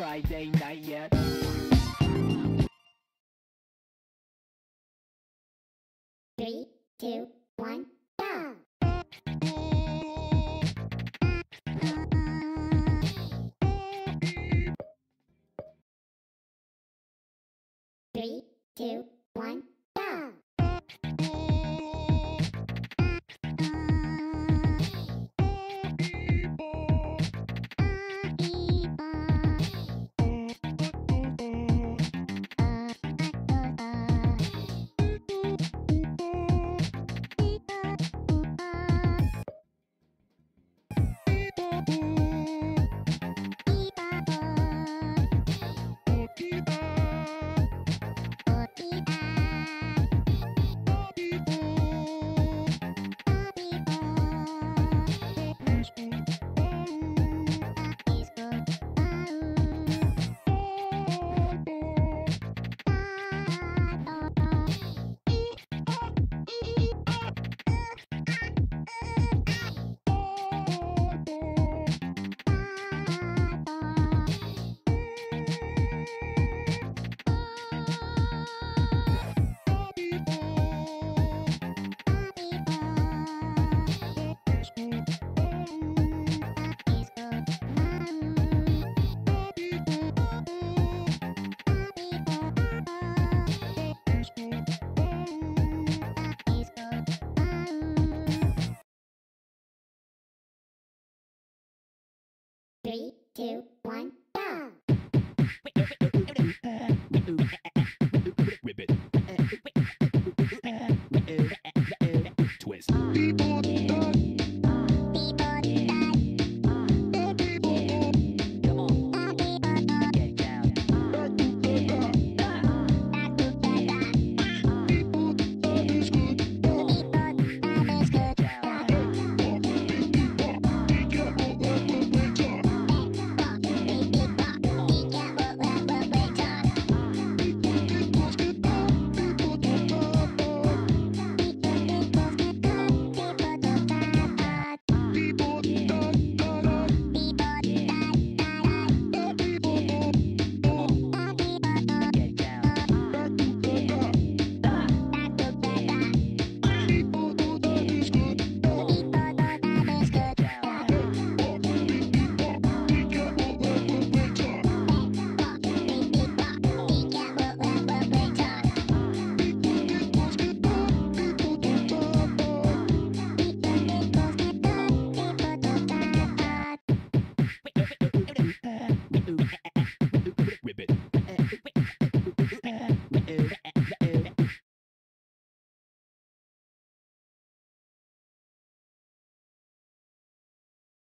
Friday night yet. Three, two, one! Three, two, one, Three, two, one, go! Ribbit. Twist.